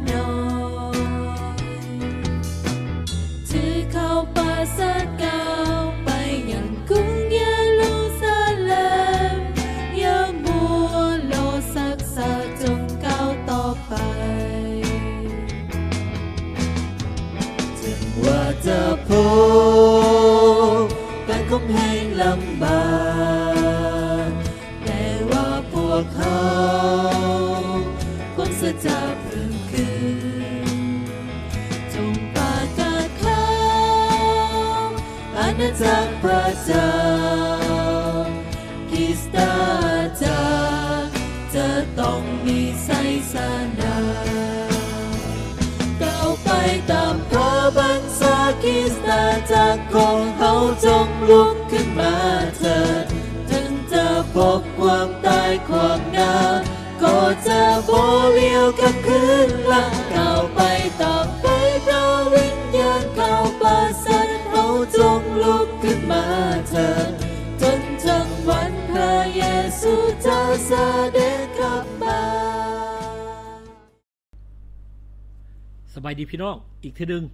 know. คิสตาจักรจะต้องมีไสสนาก้าวไปตามพระบัญชาคริสตาจักรของเขาจงลุกขึ้นมาเถิดถึงจะพบความตายความงามก็จะโบเลียวกับายดีพี่น้อง อีกทีหนึ่ง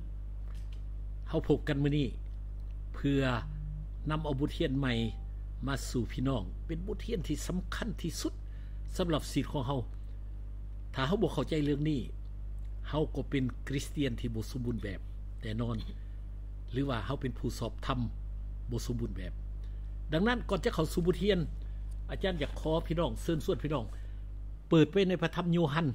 เฮาพบกันมื้อนี้ เพื่อนำเอาบทเรียนใหม่มาสู่พี่น้อง เป็นบทเรียนที่สำคัญที่สุดสำหรับชีวิตของเฮาถ้าเฮาบ่เข้าใจเรื่องนี้เฮาก็เป็นคริสเตียนที่บ่สมบูรณ์แบบแน่นอน หรือว่าเฮาเป็นผู้สอบธรรมบ่สมบูรณ์แบบ ดังนั้นก่อนจะเข้าสู่บทเรียน อาจารย์อยากขอพี่น้องเชิญชวนพี่น้อง เปิดไปในพระธรรมโยฮัน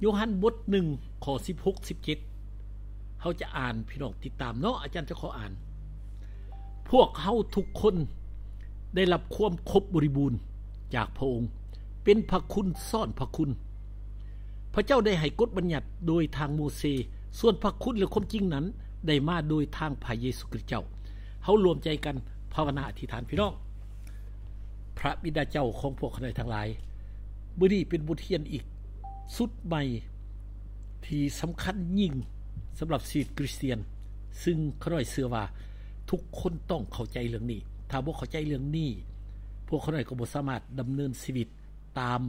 โยฮันบทหนึ่งข้อ16 17เขาจะอ่านพี่น้องติดตามเนาะอาจารย์จะขออ่าน พวกเขาทุกคนได้รับความครบบริบูรณ์จากพระองค์ เป็นพระคุณซ่อนพระคุณ พระเจ้าได้ให้กฎบัญญัติโดยทางโมเสสส่วนพระคุณและความจริงนั้น ได้มาโดยทางพระเยซูคริสต์เจ้าเขารวมใจกันภาวนาอธิษฐานพี่น้องพระบิดาเจ้าของพวกเขาทั้งหลายบุรีเป็นบทเรียนอีก สุดใหม่ที่สำคัญยิ่งสำหรับชีวิตคริสเตียน ซึ่งเขาน้อยเชื่อว่า ทุกคนต้องเข้าใจเรื่องนี้ ถ้าบ่เข้าใจเรื่องนี้ พวกเขาน้อยก็บ่สามารถดำเนินชีวิตตาม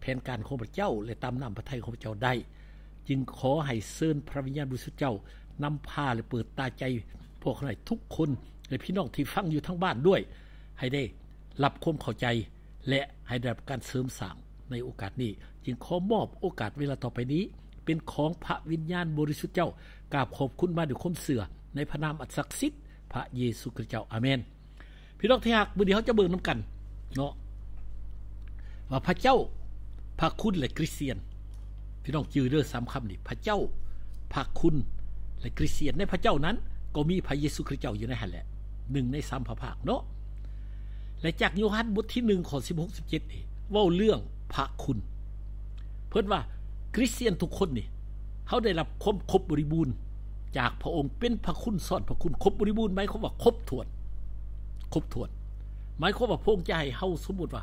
แผนการของพระเจ้า และตามน้ำพระทัยของพระเจ้าได้ จึงขอให้เชิญพระวิญญาณบริสุทธิ์เจ้านำพาและเปิดตาใจ พวกเขาน้อยทุกคนและพี่น้องที่ฟังอยู่ทั้งบ้านด้วย ให้ได้รับความเข้าใจ และให้ได้รับการเสริมสร้างในโอกาสนี้ จึงขอมอบโอกาสเวลาต่อไปนี้ เป็นของพระวิญญาณบริสุทธิ์เจ้ากราบขอบคุณมาด้วยความเสื่อ ในพระนามอัศกสิทธิ์พระเยซูคริสต์เจ้าอาเมน พี่น้องที่ฮักมื้อนี้เฮาจะเบิ่งนำกันเนาะว่าพระเจ้าพระคุณและคริสเตียน พี่น้องจื่อเด้อ3คำนี่พระเจ้าพระคุณและคริสเตียนในพระเจ้านั้น ก็มีพระเยซูคริสต์เจ้าอยู่ในหันแหละ1ใน3พระภาคเนาะและจากโยฮันบทที่1ข้อ16 17นี่เว้าเรื่องพระคุณ พิ่นว่าคริสเตียนทุกคนนี่เฮาได้รับคมครบบริบูรณ์ จากพระองค์เป็นพระคุณซ่อนพระคุณครบบริบูรณ์หมายความว่าครบถ้วนครบถ้วน หมายความว่าพระองค์จะให้เฮาสมมติว่า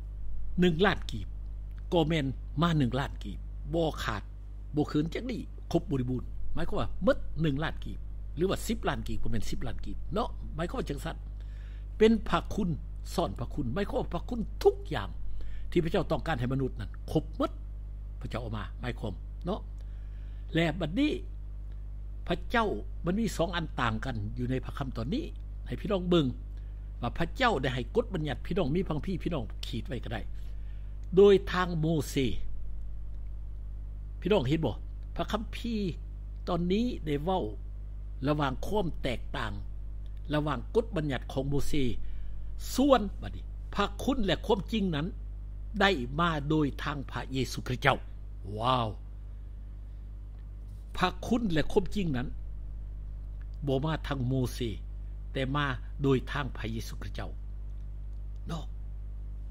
1ล้านกีบก็แม่นมา1ล้านกีบบ่ขาดบ่เคินจักนี้ครบบริบูรณ์หมายความว่าหมด1ล้านกีบ หรือว่า10ล้านกีบก็แม่น10ล้านกีบเนาะหมายความว่าจังซั่นเป็นพระคุณซ่อนพระคุณหมายความว่าพระคุณทุกอย่าง ที่พระเจ้าต้องการให้มนุษย์นั้นครบมดพระเจ้าเอามาหมายความเนาะและบัดนี้พระเจ้ามันมี2อันต่างกันอยู่ในพระคัมภีร์ตอนนี้ ให้พี่น้องเบิงว่าพระเจ้าได้ให้กฎบัญญัติพี่น้องมีพังพี่พี่น้องขีดไว้ก็ได้ โดยทางโมเสสพี่น้องเห็นบ่พระคัมภีร์ตอนนี้ได้เว้าระหว่างความแตกต่าง ระหว่างกฎบัญญัติของโมเสสส่วนบัดนี้พระคุณและความจริงนั้น ได้มาโดยทางพระเยซูคริสต์เจ้า ว้าว พระคุณและความจริงนั้นบ่มาทางโมเสสแต่มาโดยทางพระเยซูคริสต์เจ้าเนาะ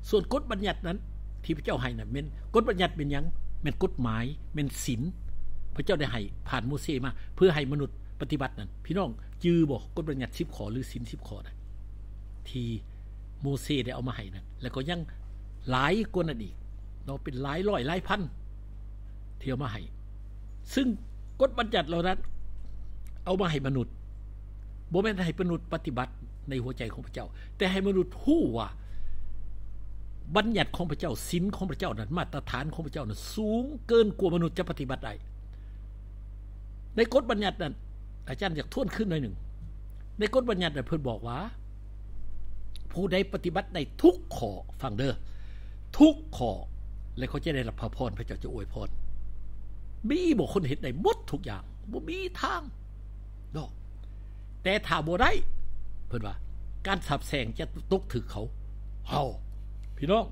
ส่วนกฎบัญญัตินั้น ที่พระเจ้าให้นั้นแม่นกฎบัญญัติเป็นยังแม่นกฎหมายแม่นศีลพระเจ้าได้ให้ผ่านโมเสสมา เพื่อให้มนุษย์ปฏิบัตินั้นพี่น้องจือบ่กกฎบัญญัติ10ข้อหรือศีล10ข้อนั้นที่โมเสสได้เอามาให้นั้นแล้วก็ยัง หลายกว่านั้นอีกเนาเป็นหลายร้อยหลายพัน เที่เอามาให้ ซึ่งกฎบัญญัติเหล่านั้น เอามาให้มนุษย์บ่แม่นให้มนุษย์ปฏิบัติในหัวใจของพระเจ้า แต่ให้มนุษย์ฮู้ว่าบัญญัติของพระเจ้าศีลของพระเจ้านั้นมาตรฐานของพระเจ้านั้นสูงเกินกว่ามนุษย์จะปฏิบัติได้ในกฎบัญญัตินั้นอาจารย์อยากทวนขึ้นหน่อยหนึ่ง ในกฎบัญญัตินั้นเพิ่นบอกว่า ผู้ใดปฏิบัติได้ทุกข้อฟังเด้อ ทุกข้อและเขาจะได้รับพระพรพระเจ้าจะอวยพรมีบ่คนเฮ็ดได้หมดทุกอย่างบ่มีทางเนาะแต่ถ้าบ่ได้เพิ่นว่า การสับแสงจะตกถึกเขาเฮาพี่น้อง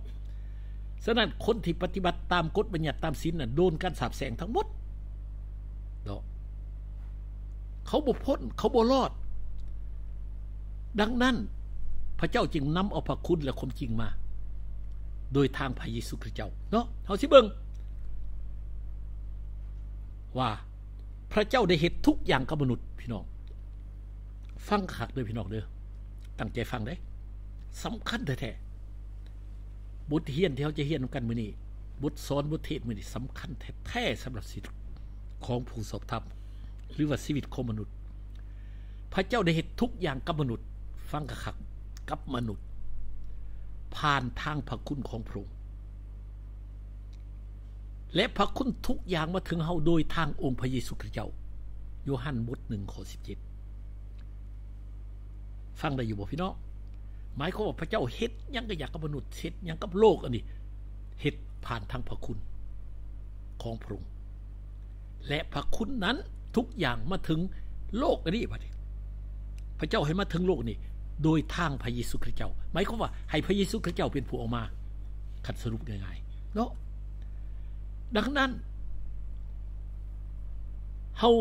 ฉะนั้นคนที่ปฏิบัติตามกฎบัญญัติตามศีลน่ะโดนการสับแสงทั้งหมดเนาะเขาบ่พ้นเขาบ่รอด ดังนั้น พระเจ้าจึงนำเอาพระคุณและความจริงมา โดยทางพระเยซูคริสต์เจ้าเนาะเฮาสิเบิงว่าพระเจ้าได้เฮ็ดทุกอย่างกับมนุษย์พี่น้อง ฟังคักเด้อพี่น้องเด้อตั้งใจฟังเด้สำคัญแท้ๆบทเรียนที่เฮาจะเรียนกันมื้อนี้บทสอนบทเทศมื้อนี้สำคัญแท้ๆสำหรับชีวิตของผู้สอบธรรมหรือว่าชีวิตของมนุษย์ พระเจ้าได้เฮ็ดทุกอย่างกับมนุษย์ ฟังคักกับมนุษย์ ผ่านทางพระคุณของพระองค์และพระคุณทุกอย่างมาถึงเฮาโดยทางองค์พระเยซูคริสต์เจ้าโยฮั่นบท1ข้อ17ฟังได้อยู่บ่พี่น้องหมายความว่าพระเจ้าเฮ็ดยังก็อยากกับมนุษย์เฮ็ดยังกับโลกอันนี้เฮ็ดผ่านทางพระคุณของพระองค์และพระคุณนั้นทุกอย่างมาถึงโลกอันนี้บัดนี้พระเจ้าให้มาถึงโลกนี้ โดยทางพระเยซูคริสต์เจ้าหมายความว่าให้พระเยซูคริสต์เจ้าเป็นผู้ออกมาคัดสรุปง่ายๆเนาะดังนั้นเฮา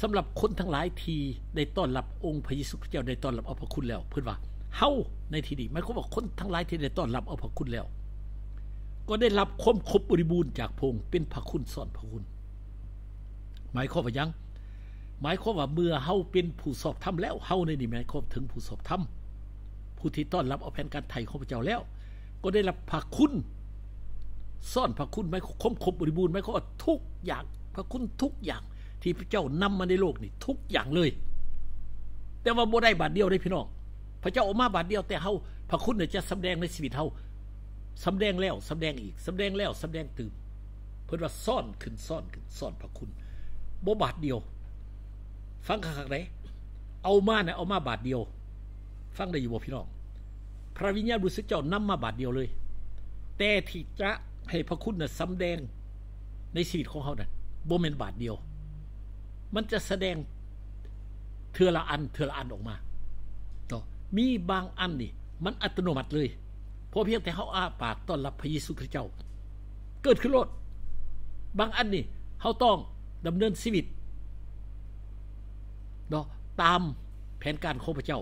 สำหรับคนทั้งหลายทีได้ต้อนรับองค์พระเยซูคริสต์เจ้าได้ต้อนรับเอาพระคุณแล้วเพิ่นว่าเฮาในที่นี้หมายความว่าคนทั้งหลายที่ได้ต้อนรับเอาพระคุณแล้ว ก็ได้รับความครบบริบูรณ์จากพงเป็นพระคุณซ้อนพระคุณ หมายความว่ายัง หมายความว่าเมื่อเฮาเป็นผู้สอบธรรมแล้วเฮาในนี้หมายความถึงผู้สอบธรรมผู้ที่ต้อนรับเอาแผนการไถ่ของพระเจ้าแล้ว ก็ได้รับพระคุณ ซ่อนพระคุณหมาคมครบริบูรณ์หมายควาทุกอย่างพระคุณทุกอย่าง ที่พระเจ้านำมาในโลกนี่ทุกอย่างเลย แต่ว่าโบได้บาทเดียวได้พี่น้องพระเจ้าออกมาบาทเดียวแต่เฮาพระคุณเนี่ยจะแดงในชีวิตเฮาแดงแล้วแดงอีกแดงแล้วแดงตื่มเพิ่นว่าซ่อนขึ้นซ่อนขึ้นซ่อนพระคุณโบบาทเดียว ฟังคักได้เอามาน่ะเอามาบาทเดียว ฟังได้อยู่บ่พี่น้อง พระวิญญาณบริสุทธิ์เจ้านำมาบาทเดียวเลย แต่ที่จะให้พระคุณน่ะแดงในชีวิตของเฮานั่นบ่แม่นบาทเดียว มันจะแสดงเทือละอันเทือละอันออกมาต่อมีบางอันนี่ มันอัตโนมัติเลยเพราะเพียงแต่เฮาอ้าปากต้อนรับพระเยซูคริสต์เจ้า เกิดขึ้นโลด บางอันนี่เฮาต้องดำเนินชีวิต เนาะตามแผนการของพระเจ้า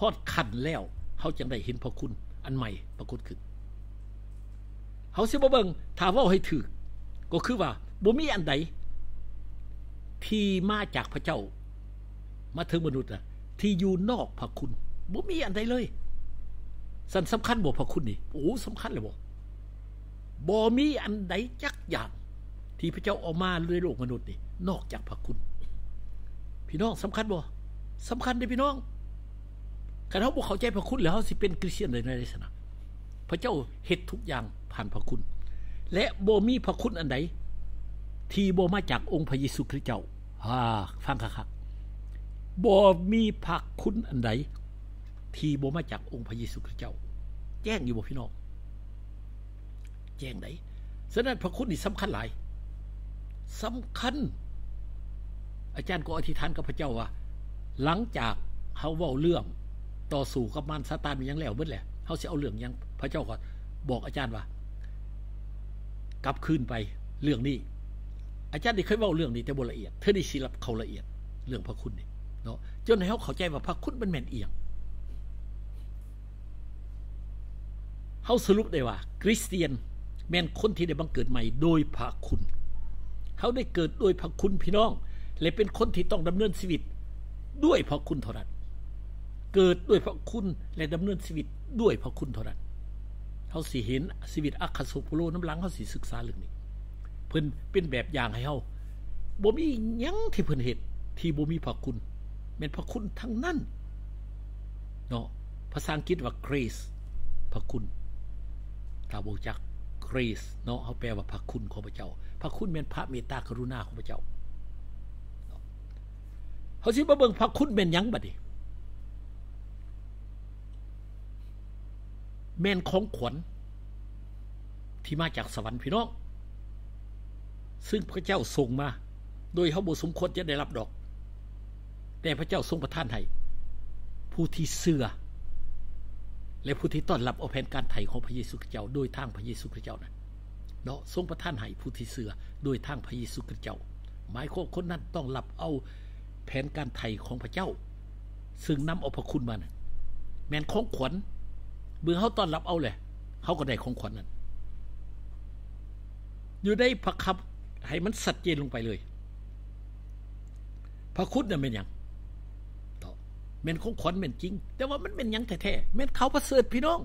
ฮอดขันแล้วเฮาจังได้เห็นพระคุณอันใหม่ปรากฏขึ้นเฮาสิบ่เบิงถ้าเว้าให้ถูกก็คือว่าบ่มีอันใดที่มาจากพระเจ้า มาถึงมนุษย์น่ะที่อยู่นอกพระคุณบ่มีอันใดเลยสันสำคัญบ่พระคุณนี่โอ้สำคัญเลยบ่บ่มีอันใดจักอย่างที่พระเจ้าออกมาเลยโลกมนุษย์นี่นอกจากพระคุณ พี่น้องสำคัญบ่สำคัญเด้พี่น้องคันเฮาบ่เข้าใจพระคุณแล้วเฮาสิเป็นคริสเตียนได้ในลักษณะพระเจ้าเฮ็ดทุกอย่างผ่านพระคุณ และบ่มีพระคุณอันใดที่บ่มาจากองค์พระเยซูคริสต์เจ้าฮ่าฟังคักๆบ่มีพระคุณอันใดที่บ่มาจากองค์พระเยซูคริสต์เจ้า แจ้งอยู่บ่พี่น้อง แจ้งไดฉะนั้นพระคุณนี่สำคัญหลายสำคัญ อาจารย์ก็อธิษฐานกับพระเจ้าว่า หลังจากเฮาเว้าเรื่องต่อสู้กับมารซาตานมีหยังแล้วเบิดแหละเฮาสิเอาเรื่องยังพระเจ้าก็บอกอาจารย์ว่า กลับคืนไปเรื่องนี้ อาจารย์ได้เคยเว้าเรื่องนี้แต่บละเอียดเธอได้สิรับเขาละเอียด เรื่องพระคุณนี่เนาะจนให้เฮาเข้าใจว่าพระคุณมันแม่นเอียงเฮาสรุปได้ว่า คริสเตียนแม่นคนที่ได้บังเกิดใหม่โดยพระคุณเฮาได้เกิดโดยพระคุณพี่น้อง และเป็นคนที่ต้องดำเนินชีวิต ด้วยเพราะคุณเท่านั้นเกิดด้วยเพราะคุณและดำเนินชีวิตด้วยเพราะคุณเท่านั้นเฮาสิเห็นชีวิตอัคคสุโพโลน้ำลังเฮาสิศึกษาเรื่องนี้ เพิ่นเป็นแบบอย่างให้เฮาบ่มียังที่เพิ่นเฮ็ดที่บ่มีพระคุณแม่นพระคุณทั้งนั้นเนาะภาษาอังกฤษว่า grace พระคุณถ้าบ่จัก grace เนาะเฮาแปลว่าพระคุณของพระเจ้า พระคุณแม่นพระเมตตากรุณาของพระเจ้า เฮาสิมาเบิ่งพระคุณแม่นยังบัดนี้แม่นของขวัญที่มาจากสวรรค์พี่น้อง ซึ่งพระเจ้าส่งมา โดยเฮาบ่สมควรจะได้รับดอก แต่พระเจ้าทรงประทานให้ผู้ที่เชื่อและผู้ที่ต้อนรับเอาแผนการไถ่ของพระเยซูคริสต์เจ้าโดยทางพระเยซูคริสต์เจ้านั้นเนาะทรงประทานให้ผู้ที่เชื่อโดยทางพระเยซูคริสต์เจ้า หมายความคนนั้นต้องรับเอา แผนการไถ่ของพระเจ้า ซึ่งนำเอาพระคุณมานะแม่นของขวัญเมื่อเฮาต้อนรับเอาแหละเฮาก็ได้ของขวัญนั้น อยู่ได้พระคับให้มันสัดเจนลงไปเลย พระคุณน่ะเป็นยังแม่นของขวัญแม่นจริง แต่ว่ามันเป็นยังแท้ๆแม่นเขาประเสริฐพี่น้อง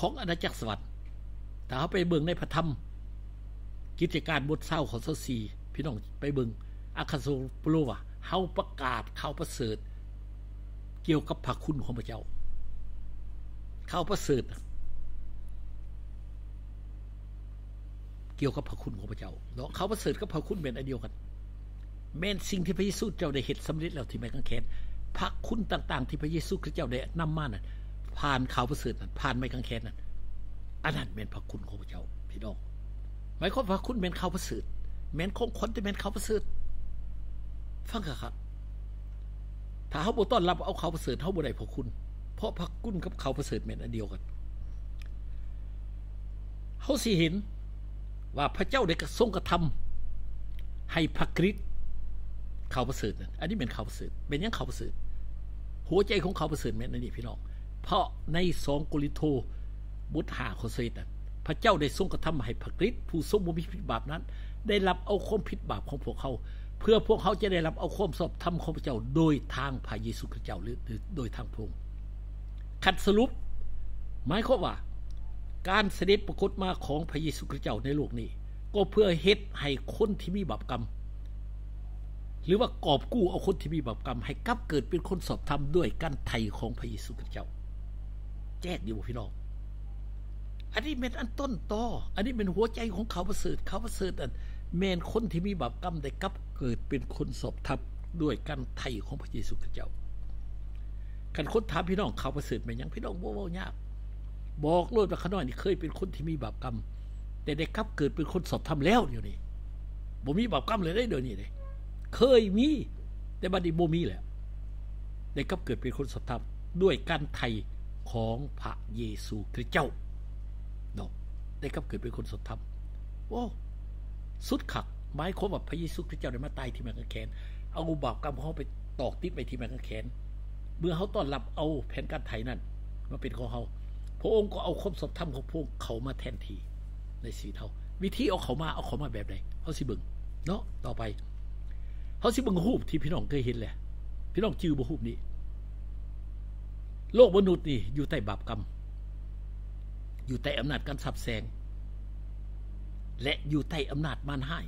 ของอาณาจักรสวรรค์ถ้าเฮาไปเบิ่งในพระธรรม กิจการบท20ข้าขอ24พี่น้องไปเบิ่ง อาคาโซโปโลว่าเฮาประกาศเขาประเสริฐ เกี่ยวกับพระคุณของพระเจ้า เขาประเสริฐเกี่ยวกับพระคุณของพระเจ้าเนาะเขาประเสริฐกับพระคุณเป็นอันเดียวกันแม่นสิ่งที่พระเยซูเจ้าได้เฮ็ดสำเร็จแล้วที่ไม้กางเขนพระคุณต่าง ๆ ที่พระเยซูคริสต์เจ้าได้นำมานั่นผ่านข่าวประเสริฐนั่นผ่านไม้กางเขนนั่นอันนั้นแม่นพระคุณของพระเจ้าพี่น้องหมายความว่าคุณแม่นข่าวประเสริฐแม่นของคนที่แม่นข่าวประเสริฐ ฟังครับ ถ้าเฮาบ่ต้อนรับเอาเขาประเสริฐเฮาบ่ได้พระคุณ เพราะพระคุณกับเขาประเสริฐแม่นอันเดียวกันเฮาสิเห็นว่าพระเจ้าได้กระทรงกระทำ ให้พระคริสต์ข่าประเสริฐนั่นอันนี้เป็นเขาประเสริฐเป็นยังเขาประเสริฐหัวใจของเขาประเสริฐแม่นอันนี้พี่น้อง เพราะใน2โกริโทบท5ข้อ10นั่นพระเจ้าได้ทรงกระทำให้พระคริสต์ผู้ทรงบ่มีผิดบาปนั้น ได้รับเอาความผิดบาปของพวกเขา เพื่อพวกเขาจะได้รับเอาความสอบธรรมของพระเจ้าโดยทางพระเยซูคริสต์เจ้าหรือโดยทางพระองค์คัดสรุปหมายความว่า การเสด็จปรากฏมาของพระเยซูคริสต์เจ้าในโลกนี้ ก็เพื่อเฮ็ดให้คนที่มีบาปกรรม หรือว่ากอบกู้เอาคนที่มีบาปกรรม ให้กลับเกิดเป็นคนสอบธรรมด้วยการไถ่ของพระเยซูคริสต์เจ้า แจ้งดีบ่พี่น้องอันนี้เป็นอันต้นตออันนี้เป็นหัวใจของเขาประเสริฐเขาประเสริฐอันแมนคนที่มีบาปกรรมได้กลับ เกิดเป็นคนสอบธรรมด้วยการไถ่ของพระเยซูคริสต์เจ้าคันคนถามพี่น้องเขาประเสริฐแม่นหยังพี่น้องบ่เว้ายาก บอกโลดว่าขาน้อยนี่เคยเป็นคนที่มีบาปกรรม แต่ได้กลับเกิดเป็นคนสอบธรรมแล้วเดี๋ยวนี้บ่มีบาปกรรมเลยได้เดี๋ยวนี้เด้เคยมี แต่บัดนี้บ่มีแล้วได้กลับเกิดเป็นคนสัตธรรมด้วยการไถ่ของพระเยซูคริสต์เจ้าเนาะได้กลับเกิดเป็นคนสัตธรรมโอ้สุดขัก หมายความว่าพระเยซูคริสต์เจ้าได้มาตายที่แมกแคนเอาบาปกรรมของเฮาไปตอกติดไว้ที่แมกแคนเมื่อเฮาต้อนรับเอาแผนการไถ่นั้นมาเป็นของเฮาพระองค์ก็เอาความสัตธรรมของพวกเขามาแทนที่ในชีวิตเฮาวิธีเอาเขามาเอาเขามาแบบใดเฮาสิบิ่งเนาะต่อไปเฮาสิบิ่งรูปที่พี่น้องเคยเห็นแหละ พี่น้องจื้อบ่รูปนี้ โลกมนุษย์นี่อยู่ใต้บาปกรรม อยู่ใต้อำนาจการสับแสง และอยู่ใต้อำนาจมารห้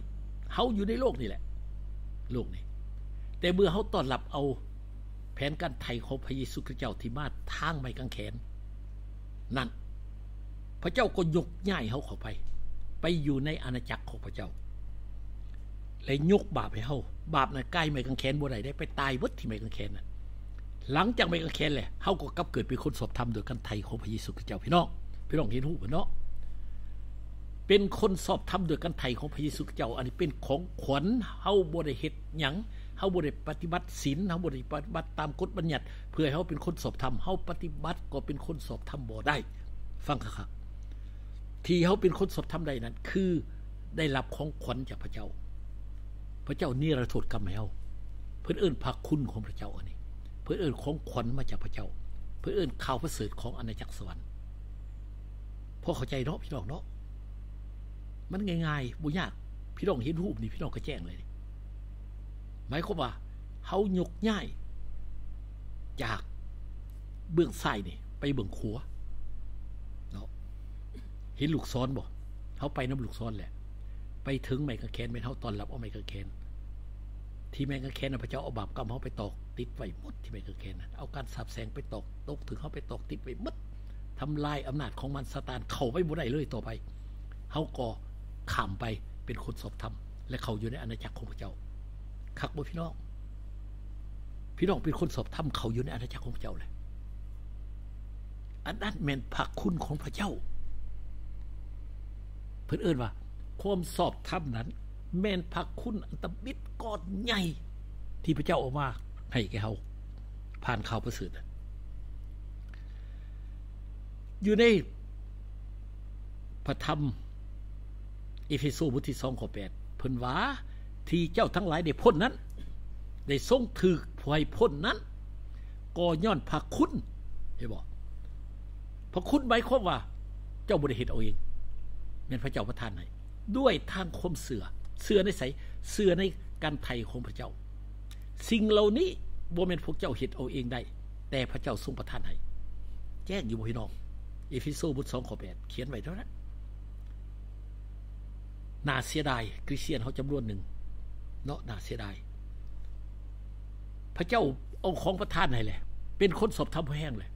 เฮาอยู่ในโลกนี่แหละ โลกนี้ แต่เมื่อเฮาต้อนรับเอาแผนการไถ่ของพระเยซูคริสต์เจ้าที่มาทางไม้กางแขน นั่น พระเจ้าก็ยกย้ายเฮาเข้าไป ไปอยู่ในอาณาจักรของพระเจ้า และยกบาปให้เฮาบาปน่ะใกล้ไม้กางแขนบ่ได้ได้ไปตายเบิดที่ไม้กางแขนน่ะหลังจากไม้กางแขนแหละเฮาก็กลับเกิดเป็นคนสอบธรรมโดยการไถ่ของพระเยซูคริสต์เจ้าพี่น้องพี่น้องเห็นฮู้บ่เนาะ เป็นคนสอบธรรมโดยการไถ่ของพระเยซูเจ้า อันนี้เป็นของขวัญเฮาบ่ได้เฮ็ดหยังเฮาบ่ได้ปฏิบัติศีลเฮาบ่ได้ปฏิบัติตามกฎบัญญัติ เพื่อให้เฮาเป็นคนสอบธรรมเฮาปฏิบัติก็เป็นคนสอบธรรมบ่ได้ ฟังคักๆที่เฮาเป็นคนสอบธรรมได้นั้น คือได้รับของขวัญจากพระเจ้า พระเจ้านิรโทษกรรมให้เฮาเพิ่นเอิ้นพระคุณของพระเจ้าอันนี้ เพิ่นเอิ้นของขวัญมาจากพระเจ้า เพิ่นเอิ้นข่าวประเสริฐของอาณาจักรสวรรค์พอเข้าใจเนาะพี่น้องเนาะ มันง่ายๆบ่ยาก พี่น้องเห็นรูปนี่พี่น้องก็แจ้งเลยหมายความว่าเฮายกย้าย จากเบื้องซ้ายนี่ ไปเบื้องขวาเนาะเห็นลูกศรบ่เฮาไปนำลูกศรแหละ ไปถึงไมกางเขนแม่นเฮาตอนรับเอาไมกางเขนที่ไม้กางเขนพระเจ้าเอาบาปกรรมเฮาไปตอกติดไว้หมดที่ไม้กางเขนเอาการสับแสงไปตอกตกถึงเฮาไปตอกติดไว้หมดทำลายอำนาจของมันสตานเขาไปบ่ได้เลยต่อไปเฮาก็ ข้ามไปเป็นคนสอบธรรม และเขาอยู่ในอาณาจักรของพระเจ้าคักบ่พี่น้องพี่น้องเป็นคนสอบธรรมเขาอยู่ในอาณาจักรของพระเจ้าเลยอันนั้นแม่นพระคุณของพระเจ้า เพิ่นเอิ้นว่าความสอบธรรมนั้น แม่นพระคุณอันตบิดก้อนใหญ่ที่พระเจ้าออกมา ให้แก่เฮาผ่านข่าวประเสริฐอยู่ในพระธรรม เอเฟโซบทที่2ข้อ8เพิ่นว่าที่เจ้าทั้งหลายได้พ้นนั้น ได้ทรงถือพวยพ้นนั้นก็ย้อนพระคุณเห็นบ่พระคุณหมายความว่า เจ้าบ่ได้เฮ็ดเอาเองแม่นพระเจ้าประทานให้ด้วยทางคมเสือเสือในไสเสือในการไถ่ของพระเจ้า สิ่งเหล่านี้บ่แม่นพวกเจ้าเฮ็ดเอาเองได้ แต่พระเจ้าทรงประทานให้แจ้งอยู่บ่พี่น้องเอเฟโซบท2ข้อ8เขียนไว้เท่านั้น น่าเสียดายคริสเตียนเขาจำนวนหนึ่งเนาะน่าเสียดายพระเจ้าเอาของประทานให้แหละเป็นคนสอบทำแห้งเลย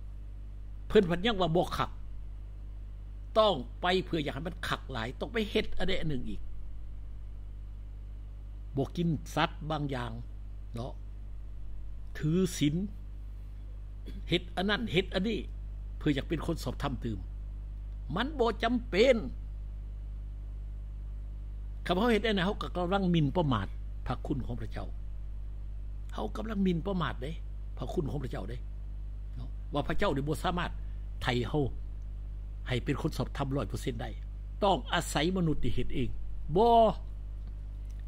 เพิ่นพันยังว่าบ่ขัก ต้องไปเพื่ออยากให้มันขักหลาย ต้องไปเฮ็ดอันใดอันหนึ่งอีกบ่กินสัตว์บางอย่างเนาะถือศีลเฮ็ดอันนั้นเฮ็ดอันนี้ เพื่ออยากเป็นคนสอบทำตื่มมันบ่จำเป็น คำเขาเห็นได้นะเขากำลังมินประมาทพระคุณของพระเจ้าเขากำลังมินประมาทเด้ พระคุณของพระเจ้าเด้ว่าพระเจ้าได้บ่สามารถไถ่เฮาให้เป็นคนสอบทำร้อยเปอร์เซ็นต์ได้ ต้องอาศัยมนุษย์ที่เห็นเองบ่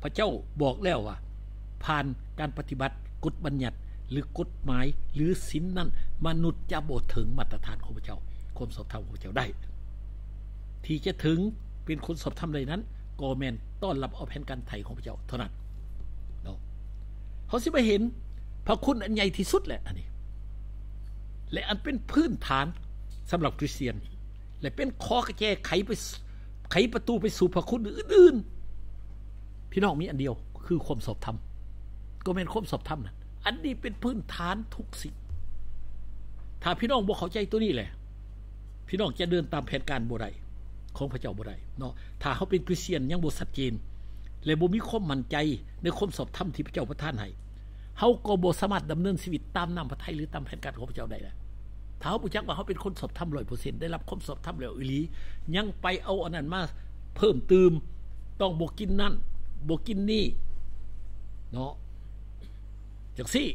พระเจ้าบอกแล้วว่า ผ่านการปฏิบัติกฎบัญญัติหรือกฎหมายหรือศีลนนั้น มนุษย์จะบ่ถึงมาตรฐานของพระเจ้าความสอบธรรมของพระเจ้าได้ ที่จะถึงเป็นคนสอบธรรมใดนั้น ก็แมนต้อนรับเอาแผนการไถ่ของพระเจ้าเท่านั้นเนาะเขาสิไปเห็นพระคุณอันใหญ่ที่สุดแหละอันนี้ และอันเป็นพื้นฐานสำหรับคริสเตียน และเป็นข้อกระแจไขไปไขประตูไปสู่พระคุณอื่นๆพี่น้องมีอันเดียวคือความสอบธรรมก็แมนความสอบธรรมนะอันนี้เป็นพื้นฐานทุกสิ่งถ้าพี่น้องบ่เข้าใจตัวนี้แหละ พี่น้องจะเดินตามแผนการบ่ได้ ของพระเจ้าบ่ได้เนาะถ้าเขาเป็นคริสเตียนยังบ่ชัดเจนและบ่มีความมั่นใจในความสอบธรรมที่พระเจ้าประทานให้เฮาก็บ่สามารถดำเนินชีวิตตามน้ำพระทัยหรือตามแผนการของพระเจ้าได้แล้วถ้าเขาบ่จักว่าเขาเป็นคนสอบธรรม100%ได้รับความสอบธรรมแล้วอีหลี ยังไปเอาอันนั้นมาเพิ่มเติมต้องบ่กินนั่นบ่กินนี่เนาะจังซี่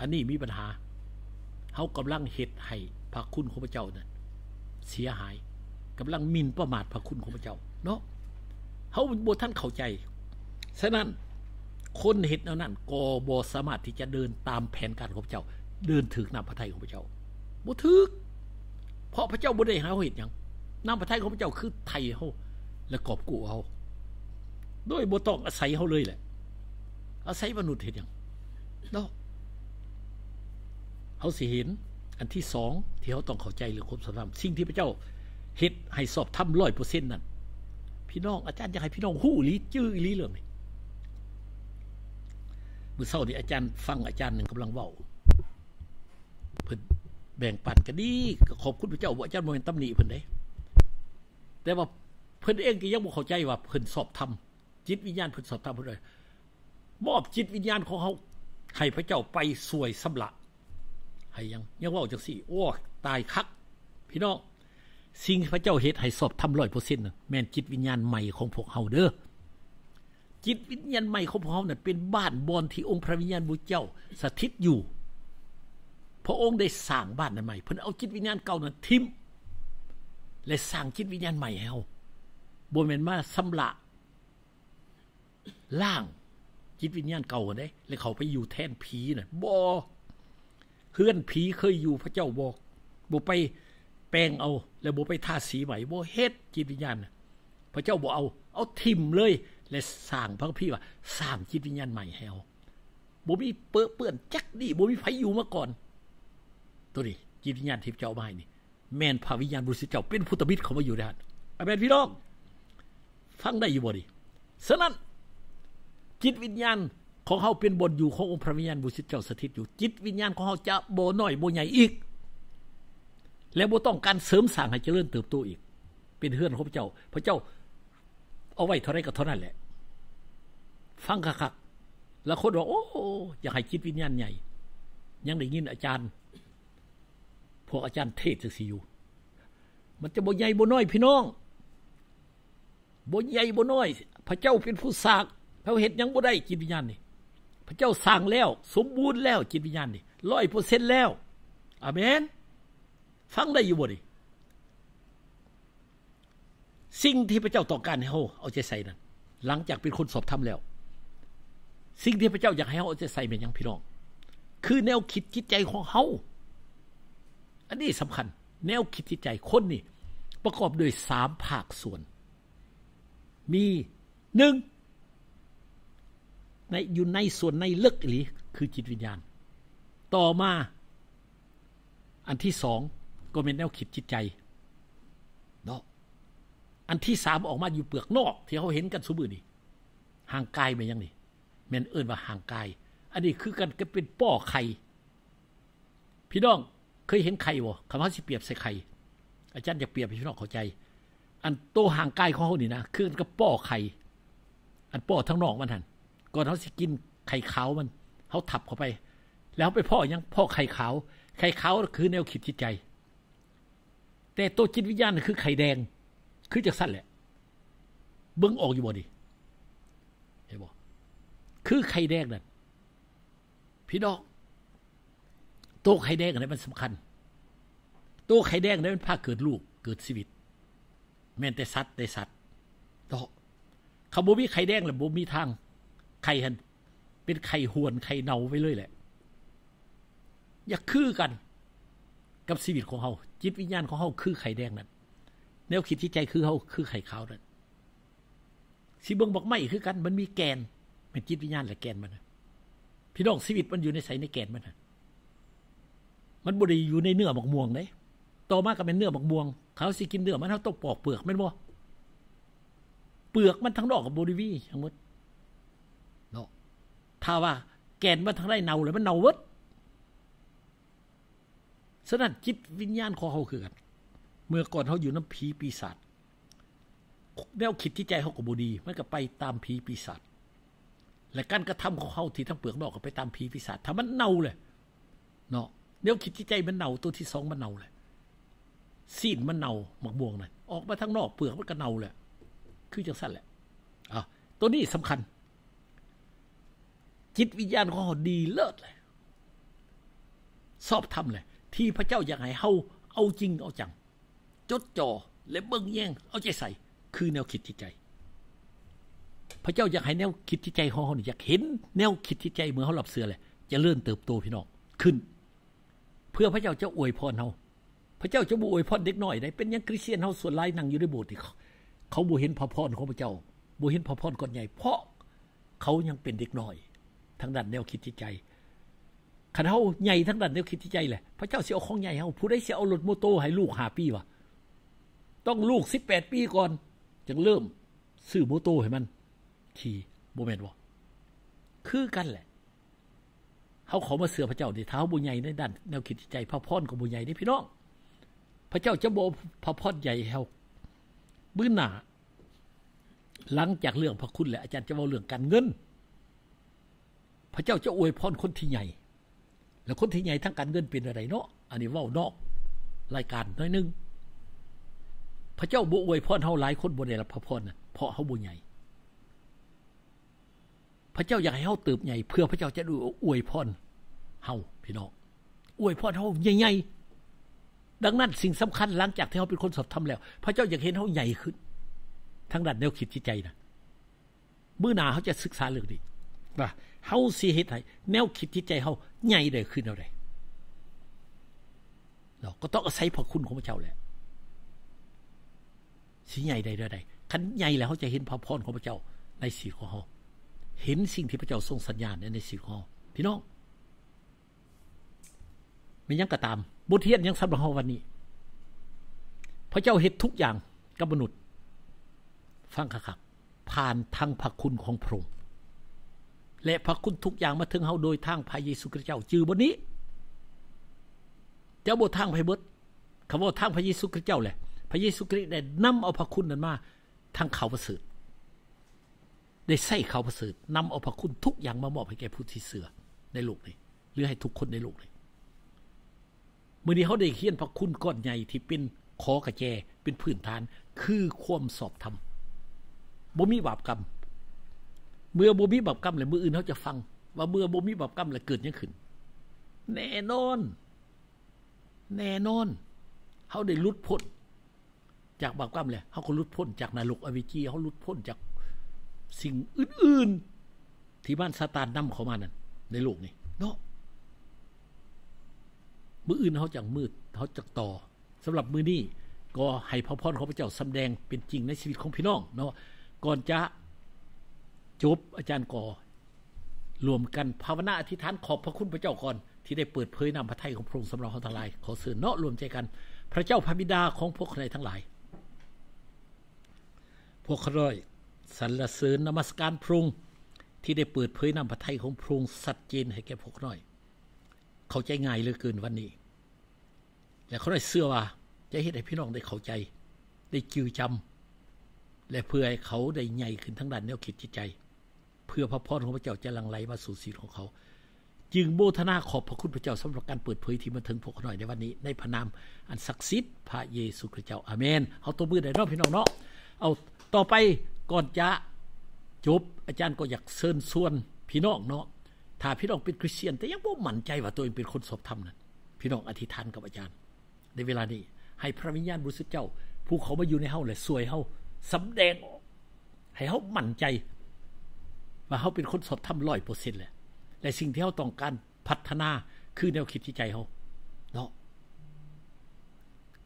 อันนี้มีปัญหาเฮากำลังเฮ็ดให้พระคุณของพระเจ้านั้น เสียหายกำลังมินประมาทพระคุณของพระเจ้า เนาะเขาบท่านเข้าใจ ฉะนั้นคนเห็นแนวนั้นก็บ่สามารถที่จะเดินตามแผนการของพระเจ้า เดินถึงนำพระทัยของพระเจ้าบ่ถึกเพราะพระเจ้าบ่ได้หาเห็นยังนำพระทัยของพระเจ้าคือไทยเฮาและกอบกู้เฮาโดยบ่ต้องอาศัยเฮาเลยแหละ อาศัยมนุษย์เห็นยังเนาะเฮาสิเห็น อันที่สองที่เขาต้องเข้าใจเรื่องความสำคัญสิ่งที่พระเจ้าเฮ็ดให้สอบทำร้อยเปอร์เซ็นต์นั่นพี่น้องอาจารย์อยากให้พี่น้องหู้ลีจื้อลีเรื่องนี้เมื่อเช้านี้อาจารย์ฟังอาจารย์หนึ่งกำลังเว้าเพิ่นแบ่งปันกันดีก็ขอบคุณพระเจ้าว่าอาจารย์บ่แม่นตำหนิเพิ่นเด้แต่ว่าเพิ่นเองก็ยังบ่เข้าใจว่าเพิ่นสอบทำจิตวิญญาณเพิ่นสอบทำเพิ่นเลยมอบจิตวิญญาณของเขาให้พระเจ้าไปสวยสำละ ให้ยังยังว่าจังสี่โอ้ตายคัก พี่น้องสิ่งพระเจ้าเฮ็ดให้สอบทำรอยเปอร์เซ็นต์แม่นจิตวิญญาณใหม่ของพวกเฮาเด้อจิตวิญญาณใหม่ของพวกเฮาเนั่นเป็นบ้านบอนที่องค์พระวิญญาณบุเจ้าสถิตอยู่ พระองค์ได้สร้างบ้านนั้นใหม่เพิ่นเอาจิตวิญญาณเก่านั้นทิมและสร้างจิตวิญญาณใหม่ให้เฮาบ่แม่นมาสำละล่างจิตวิญญาณเก่าเด้ แล้วเขาไปอยู่แทนผีน่ะบ่ เฮือนผีเคยอยู่พระเจ้าบอกบ่ไปแปลงเอา แล้วบ่ไปทาสีใหม่บ่เฮ็ดจิตวิญญาณพระเจ้าบ่เอา เอาทิมเลย และสร้างพระพี่ว่าสร้างจิตวิญญาณใหม่ให้เอาบ่มีเปื้อเปื้อนจักดีบ่มีไผอยู่มาก่อน ตัวนี้จิตวิญญาณที่เจ้ามาให้นี่ แม่นพระวิญญาณบริสุทธิ์เจ้าเป็นพุทธมิตรเขามาอยู่ด้อาแม่นพี่น้องฟังได้อยู่บ่ดิฉะนั้นจิตวิญญาณ ของเฮาเป็นบนอยู่ขององค์พระวิญญาณบุตรเจ้าสถิตอยู่ จิตวิญญาณของเฮาจะโบน้อยโบใหญ่อีก แล้วบ่ต้องการเสริมสร้างให้เจริญเติบโตอีก เป็นเฮือนของพระเจ้า พระเจ้า เอาไว้เท่าไรก็เท่านั้นแหละ ฟังคักๆแล้วคนบอกโอ้อยากให้จิตวิญญาณใหญ่ ยังได้ยินอาจารย์ พวกอาจารย์เทศจังซี่อยู่มันจะโบใหญ่บ่น้อยพี่น้องโบใหญ่บ่น้อย พระเจ้าเป็นผู้สางเขาเฮ็ดยังบ่ได้จิตวิญญาณนี่ พระเจ้าสร้างแล้ว สมบูรณ์แล้วจิตวิญญาณนี่100%แล้วอเมน ฟังได้อยู่บ่ดิสิ่งที่พระเจ้าต้องการให้เฮาเอาใจใส่นั้นหลังจากเป็นคนสอบธรรมแล้ว สิ่งที่พระเจ้าอยากให้เฮาเอาใจใส่เป็นยังพี่น้อง คือแนวคิดจิตใจของเฮาอันนี้สำคัญ แนวคิดจิตใจคนนี่ประกอบด้วย3ภาคส่วน มี1 ในอยู่ในส่วนในลึกอีหลีคือจิตวิญญาณ ต่อมา อันที่2ก็เป็นแนวคิดจิตใจเนาะอันที่3ออกมาอยู่เปลือกนอก ที่เฮาเห็นกันซุมื้อนี้ห่างกายแม่นยังนี่แมนเอิ้นว่าห่างกาย อันนี้คือกันก็เป็นป้อไข่พี่น้องเคยเห็นไข่บ่คำว่าสิเปรียบใส่ไข่อาจารย์จะเปรียบให้พี่น้องเข้าใจ อันโตห่างกายของเฮานี่นะคือกับป้อไข่อันป้อทั้งนอกมันหัน ก่อนเฮาสิกินไข่ขาวมันเฮาทับเข้าไป แล้วไปพ่อยังพ่อไข่ขาว ไข่ขาวคือแนวคิดจิตใจ แต่ตัวจิตวิญญาณคือไข่แดง คือจังซั่นแหละ เบิ่งออกอยู่บ่ดิเห็นบ่คือไข่แดงนั่นพี่น้องตัวไข่แดงนี่มันสำคัญ ตัวไข่แดงนี่มันพาคเกิดลูกเกิดชีวิต แม้แต่สัตว์ได้สัตว์เนาะเขาบ่มีไข่แดงแล้วบ่มีทาง ไข่หันเป็นไข่หวนไข่เน่าไปเลยแหละ อย่าคือกัน กับชีวิตของเฮาจิตวิญญาณของเฮาคือไข่แดงนั่นแนวคิดที่ใจคือเฮาคือไข่ขาวนั่นสิเบิงบอกไม่คือกัน มันมีแกนเป็นจิตวิญญาณแหละแกนมันพี่น้องชีวิตมันอยู่ในไสในแกนมันมันบ่ได้อยู่ในเนื้อบักม่วงเด้ต่อมาก็เป็นเนื้อบักม่วง เขาสิกินเนื้อมันเฮาต้องปอกเปลือกแม่นบ่เปลือกมันทั้งดอกกับบ่ได้วีทั้งหมด ถ้าว่าแกนมันทั้งได้เน่าแล้วมันเน่าเบิดฉะนั้นจิตวิญญาณของเฮาคือกันเมื่อก่อนเฮาอยู่นำผีปีศาจแนวคิดที่ใจเฮาก็บ่ดีมันก็ไปตามผีปีศาจและการกระทำของเฮาที่ทั้งเปลือกนอกก็ไปตามผีปีศาจถ้ามันเน่าเลยเนาะแนวคิดที่ใจมันเน่าตัวที่2มันเน่าแหละซีนมันเน่าหมักบวงนั่นออกมาทางนอกเปลือกมันก็เน่าแหละคือจังซั่นแหละอะตัวนี้สำคัญ จิตวิญญาณของเฮาดีเลิศเลยสอบทำเลยที่พระเจ้าอยากให้เฮาเอาจริงเอาจัง จดจ่อและเบิ่งแยงเอาใจใส่ คือแนวคิดที่ใจ พระเจ้าอยากให้แนวคิดที่ใจของเฮานี่อยากเห็น แนวคิดที่ใจเมื่อเฮารับเสือเลยจะเริ่มเติบโตพี่น้องขึ้น เพื่อพระเจ้าจะอวยพรเฮาพระเจ้าจะบ่อวยพรเด็กน้อยได้เป็นยังคริสเตียนเฮาส่วนหลายนั่งอยู่ในโบสถ์ที่เขาบ่เห็นพระพรของพระเจ้าบ่เห็นพระพรก่อนใหญ่เพราะเขายังเป็นเด็กน้อย ทางด้านแนวคิดที่ใจคันเฮาใหญ่ทางด้านแนวคิดที่ใจแหละพระเจ้าเสิเอาของใหญ่เฮาผู้ใดเสิเอารถโมโตให้ลูก5ปีวะต้องลูก18ปีก่อน จึงเริ่มซื้อโมโตให้มัน ขี่บ่แม่นบ่คือกันแหละเฮาขอมาเสือพระเจ้าดิท้าบ่ใหญ่ในด้านแนวคิดที่ใจ พระพรก็บ่ใหญ่เด้พี่น้องพระเจ้าจะบ่พระพรใหญ่เฮาบื้อหนาหลังจากเรื่องพระคุณแหละอาจารย์จะเว้าเรื่องการเงิน พระเจ้าจะอวยพรคนที่ใหญ่ แล้วคนที่ใหญ่ทางการเงินเป็นอะไรเนาะอันนี้ว้านอกรายการน้อยนึง พระเจ้าบ่อวยพรเฮาหลายคนบ่ได้รับพระพรนะเพราะเฮาบ่ใหญ่ พระเจ้าอยากให้เฮาเติบใหญ่ เพื่อพระเจ้าจะดูอวยพรเฮาพี่น้องอวยพรเฮาใหญ่ๆดังนั้นสิ่งสำคัญหลังจากที่เฮาเป็นคนสอบธรรมแล้ว พระเจ้าอยากเห็นเฮาใหญ่ขึ้นทั้งด้านแนวคิดจิตใจนะมื้อหน้าเฮาจะศึกษาเรื่องนี้ว่า เฮาสิเฮ็ดให้แนวคิดจิตใจเฮาใหญ่ได้ขึ้นเอาได้เนาก็ต้องอาศัยพระคุณของพระเจ้าแหละสิใหญ่ได้ได้คันใหญ่แล้วเฮาจะเห็นพระพรของพระเจ้าในชีของเฮาเห็นสิ่งที่พระเจ้าทรงสัญญาณในชีวิตของพี่น้องมียังก็ตามบทเรียนยังสำหรับเฮาวันนี้ พระเจ้าเฮ็ดทุกอย่างกับมนุษย์ ฟังคักๆผ่านทางพระคุณของพระองค์ และพระคุณทุกอย่างมาถึงเฮาโดยทางพระเยซูคริสต์เจ้าจือบนนี้ เจ้าบ่ทางไปเบิดคำว่าทางพระเยซูคริสต์เจ้าแหละ พระเยซูคริสต์ได้นำเอาพระคุณนั้นมาทางเขาประเสริฐได้ใส่เขาประเสริฐนำเอาพระคุณทุกอย่างมามอบให้แก่ผู้ที่เสือในโลกนี้หรือให้ทุกคนในโลกนี้มื้อนี้เฮาได้เขียนพระคุณก้อนใหญ่ที่เป็นขอกระแจเป็นพื้นฐานคือความสอบธรรมบ่มีบาปกรรม เมื่อบ่มีบาปกรรมแล้วมืออื่นเขาจะฟัง ว่าเมื่อบ่มีบาปกรรมแล้วเกิดยังขึ้น แน่นอน แน่นอนเฮาได้ลุดพ้นจากบาปกรรมแล้วเฮาก็ลุดพ้นจากนรกอวิจีเฮาลุดพ้นจากสิ่งอื่น ๆ ที่บ้านซาตานนำเขามานั่นในโลกนี้เนาะมืออื่นเขาจังมืดเขาจักต่อสำหรับมือนี้ก็ให้พระพรของพระเจ้าสำแดงเป็นจริงในชีวิตของพี่น้องเนาะก่อนจะ จบอาจารย์ก่อรวมกันภาวนาอธิษฐานขอบพระคุณพระเจ้าก่อน ที่ได้เปิดเผยนามพระทัยของพระองค์สำหรับเราทั้งหลาย ขอเสริญเนาะรวมใจกัน พระเจ้าพระบิดาของพวกใครทั้งหลาย พวกข้าร้อยสรรเสริญนมัสการพระองค์ที่ได้เปิดเผยนามพระทัยของพระองค์สัดเจนให้แก่พวกน้อย เข้าใจง่ายเหลือเกินวันนี้ และเขาได้เสื้อว่าจะเฮ็ดให้พี่น้องได้เข้าใจ ได้จือจำและเพื่อให้เขาได้ใหญ่ขึ้นทั้งด้านแนวคิดจิตใจ พื่อพระพรของพระเจ้าจะลังไหลมาสู่ชีวิตของเขา จึงโมทนาขอบพระคุณพระเจ้าสำหรับการเปิดเผยที่มาถึงพวกเขาหน่อยในวันนี้ ในพระนามอันศักดิ์สิทธิ์พระเยซูคริสต์เจ้าอาเมนเฮาตัวมือได้นาะพี่น้องเนาะเอาต่อไปก่อนจะจบอาจารย์ก็อยากเชิญชวนพี่น้องเนาะถ้าพี่น้องเป็นคริสเตียน แต่ยังบ่มั่นใจว่าตัวเองเป็นคนสอบธรรมนั้นพี่น้องอธิษฐานกับอาจารย์ ในเวลานี้ให้พระวิญญาณบริสุทธิ์เจ้า ผู้เขามาอยู่ในเฮาและสวยเฮาสำแดงออกให้เฮามั่นใจ ว่าเฮาเป็นคนสอบธรรม100%แหละและสิ่งที่เฮาต้องการพัฒนาคือแนวคิดที่ใจเฮาเนาะ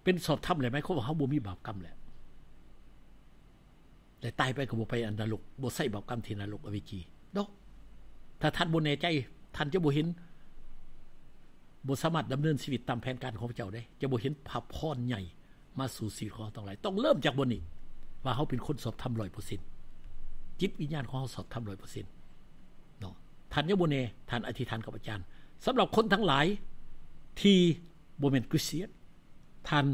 เป็นสอบธรรมเลยไหมเขาว่าเฮาบ่มีบาปกรรมแหละแต่ตายไปก็บ่ไปอันนรกบ่ใส่บาปกรรมที่นรกอเวจีเนาะถ้าท่านบ่แน่ใจท่านจะบ่เห็นบ่สามารถดำเนินชีวิตตามแผนการของเจ้าได้ จะบ่เห็นภาพพรใหญ่ มาสู่ชีวิตของเราต้องหลายต้องเริ่มจากบนนี้ว่าเขาเป็นคนสอบธรรม100% จิตวิญญาณของเขาสอบธรรม100%เนาะท่านยบ่แน่ท่านอธิษฐานกับอาจารย์สำหรับคนทั้งหลายที่บ่แม่นคริสเตียนท่าน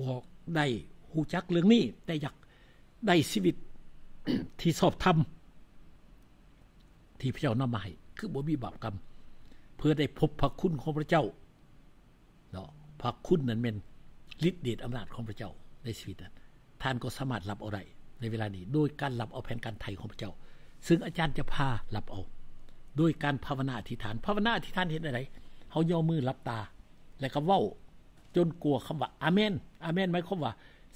บอกได้ฮู้จักเรื่องนี้แต่อยากได้ชีวิตที่สอบธรรมที่พระเจ้านำมาให้คือบ่มีบาปกรรม เพื่อได้พบพระคุณของพระเจ้าเนาะพระคุณนั้นเป็นฤทธิ์เดชอำนาจของพระเจ้าในชีวิตนั้นท่านก็สามารถรับเอาได้ ในเวลานี้ โดยการรับเอาแผนการไทยของพระเจ้า ซึ่งอาจารย์จะพารับเอาโดยการภาวนาอธิษฐาน ภาวนาอธิษฐานเห็นอะไรเฮาย่อมือรับตา แล้วก็เว้า จนกลัวคำว่าอาเมนอาเมนหมายความว่า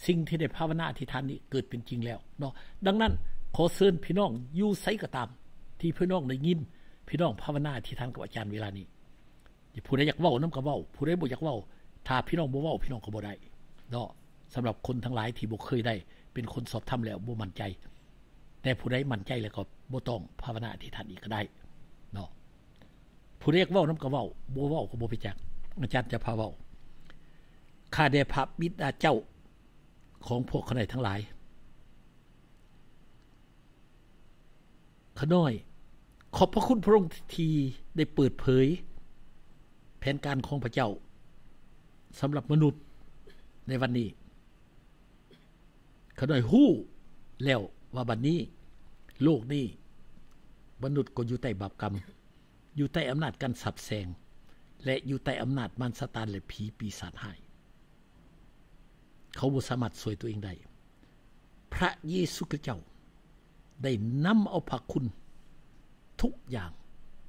สิ่งที่ได้ภาวนาอธิษฐานนี้เกิดเป็นจริงแล้วเนาะดังนั้นขอเชิญพี่น้องอยู่ไสก็ตาม ที่พี่น้องได้ยิน พี่น้องภาวนาอธิษฐานกับอาจารย์เวลานี้ผู้ใดอยากเว้าน้ำก็เว้าผู้ใดบ่อยากเว้าถ้าพี่น้องบ่เว้าพี่น้องก็บ่ได้เนาะสำหรับคนทั้งหลายที่บ่เคยได้ เป็นคนสอบธรรมแล้วบ่มั่นใจ แต่ผู้ใดมั่นใจแล้วก็บ่ต้องภาวนาอธิษฐานอีกก็ได้เนาะผู้ใดอยกเว้าน้ำก็เว้าบ่เว้าก็บ่ไปจักอาจารย์จะพาเว้าข้าได้พระบิดาเจ้าของพวกเขาใดทั้งหลายขน้อย ขอบพระคุณพระองค์ทีได้เปิดเผย แผนการของพระเจ้าสำหรับมนุษย์ในวันนี้ เขน้อยฮู้แล้วว่าบัดนนี้ โลกนี้มนุษย์ก็อยู่ใต้บาปกรรม อยู่ใต้อำนาจการสับแสง และอยู่ใต้อำนาจมารซาตานและผีปีศาจหายเขาบ่สามารถสวยตัวเองได้ พระเยซูคริสต์เจ้า ได้นำเอาพระคุณ ทุกอย่าง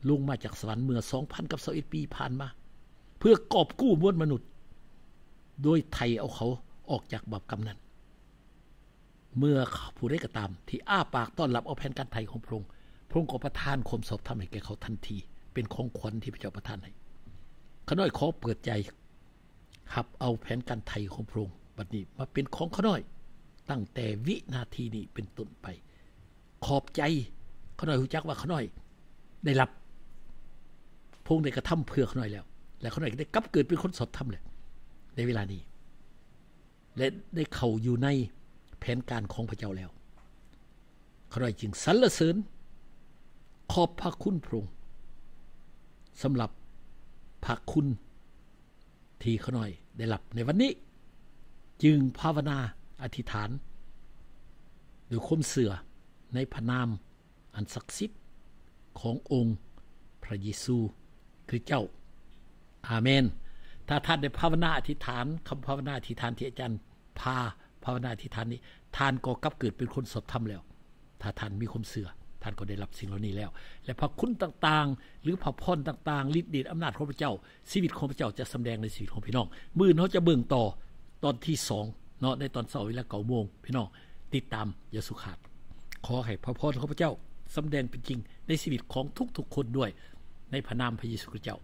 ลงมาจากสวรรค์เมื่อ 2,000 กับ21ปีผ่านมา เพื่อกอบกู้มวลมนุษย์ โดยไทยเอาเขาออกจากบาปกรรมนั้น เมื่อผู้ใดก็ตาม ที่อ้าปากต้อนรับเอาแผนการไทยของพระองค์พระองค์ก็ประทานความสอบธรรมให้แก่เขาทันที เป็นของขวัญที่พระเจ้าประทานให้ขน้อยขอเปิดใจหับเอาแผนการไทยของพระองค์บัดนี้มาเป็นของขน้อย ตั้งแต่วินาทีนี้เป็นต้นไป ขอบใจขน้อยรู้จักว่าขน้อย ได้รับพงได้กระทำเพื่อขน้อยแล้ว และขน้อยได้กลับเกิดเป็นคนสอบธรรมเลยในเวลานี้ และได้เข้าอยู่ใน แผนการของพระเจ้าแล้วขน้อยจึงสรรเสริญ ขอบพระคุณพระองค์สำหรับพระคุณที่เขาหน่อยได้รับในวันนี้ จึงภาวนาอธิษฐานหรือคมเสือในพระนามอันศักดิ์สิทธิ์ขององค์พระเยซูคือเจ้า อาเมน ถ้าท่านได้ภาวนาอธิษฐานคำภาวนาอธิษฐานที่อาจารย์พา ภาวนาอธิษฐานนี้ท่านก็กลับเกิดเป็นคนสดธรรมแล้ว ถ้าท่านมีความเสื่อท่านก็ได้รับสิ่งเหล่านี้แล้ว และพระคุณต่างๆ หรือพระพรต่างๆฤทธิ์เดชอำนาจของพระเจ้า ชีวิตของพระเจ้าจะแดงในชีวิตของพี่น้อง มื้อเขาจะเบิ่งต่อตอนที่2เนาะในตอนเช้าเวลา9โมงพี่น้องติดตามอย่าสุขาด ขอให้พระพรของพระเจ้าสำแดงเป็นจริงในชีวิตของทุกๆคนด้วย ในพระนามพระเยซูคริสต์เจ้า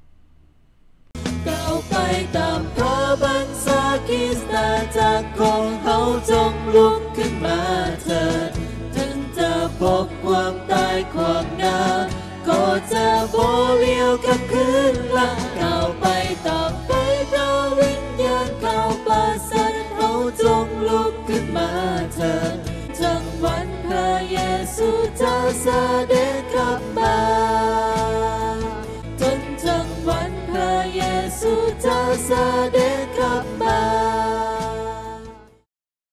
ก้าวไปตามพระบัญชา คริสตาจักของเฮาจงลุกขึ้นมาเถิด ถึงจะพบความตายความงามก็จะโบเลียวกับคืนหลังเก้าไปตามไปพระวิญญาณเข้าประสริฐเฮาจงลุกขึ้นมาเถิดจังวันพระเยซูจะเสด็จกลับมาจนจังวันพระเยซูจะเสด็จ